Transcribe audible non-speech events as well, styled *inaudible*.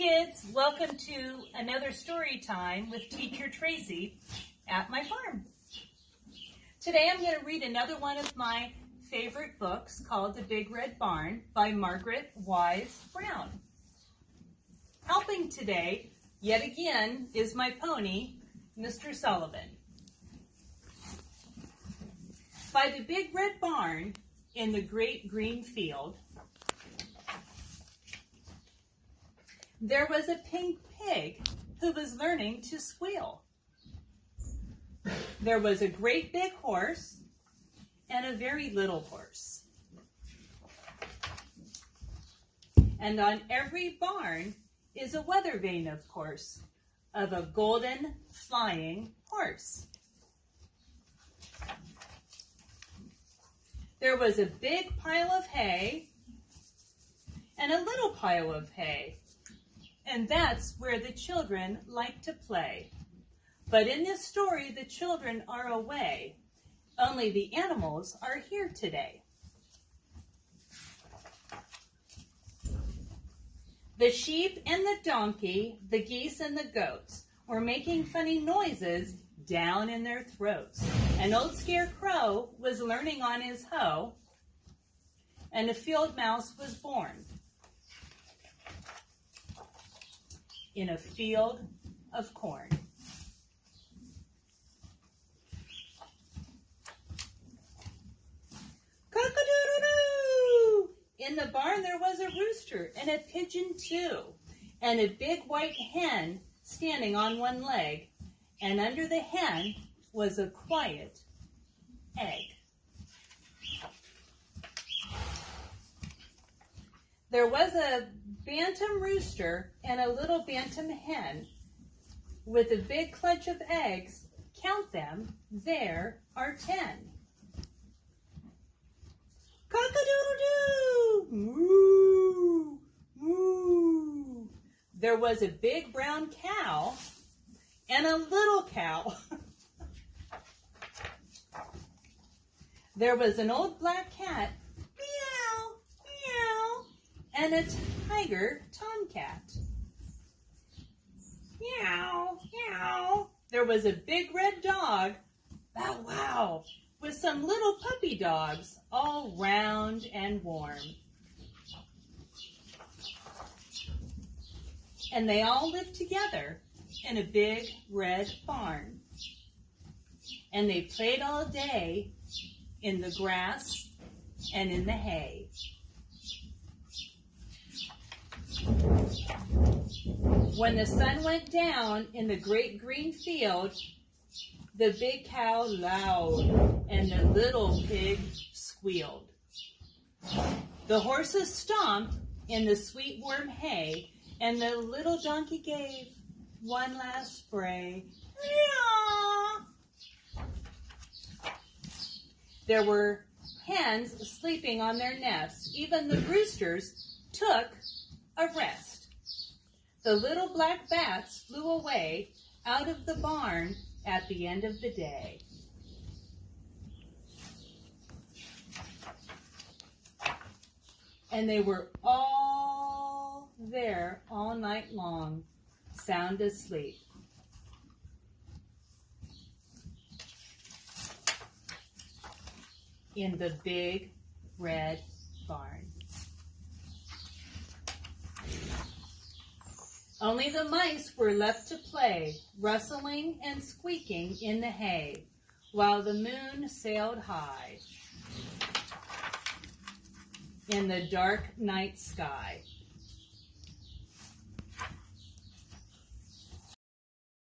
kids, welcome to another story time with Teacher Tracie at my farm. Today I'm going to read another one of my favorite books called The Big Red Barn by Margaret Wise Brown. Helping today, yet again, is my pony, Mr. Sullivan. By the Big Red Barn in the Great Green Field, there was a pink pig who was learning to squeal. There was a great big horse and a very little horse. And on every barn is a weather vane, of course, of a golden flying horse. There was a big pile of hay and a little pile of hay and that's where the children like to play. But in this story, the children are away. Only the animals are here today. The sheep and the donkey, the geese and the goats were making funny noises down in their throats. An old scarecrow was learning on his hoe, and a field mouse was born. In a field of corn. In the barn there was a rooster and a pigeon too, and a big white hen standing on one leg, and under the hen was a quiet egg. There was a bantam rooster and a little bantam hen with a big clutch of eggs. Count them, there are ten. Cock-a-doodle-doo! Moo! Moo! There was a big brown cow and a little cow. *laughs* there was an old black cat meow, meow, and a tiger tomcat. Meow, meow. There was a big red dog, bow wow, with some little puppy dogs, all round and warm. And they all lived together in a big red barn. And they played all day in the grass and in the hay. When the sun went down in the great green field, the big cow lowed and the little pig squealed. The horses stomped in the sweet warm hay, and the little donkey gave one last spray. There were hens sleeping on their nests. Even the roosters took a rest. The little black bats flew away out of the barn at the end of the day. And they were all there all night long, sound asleep. In the big red barn. Only the mice were left to play, rustling and squeaking in the hay, while the moon sailed high in the dark night sky.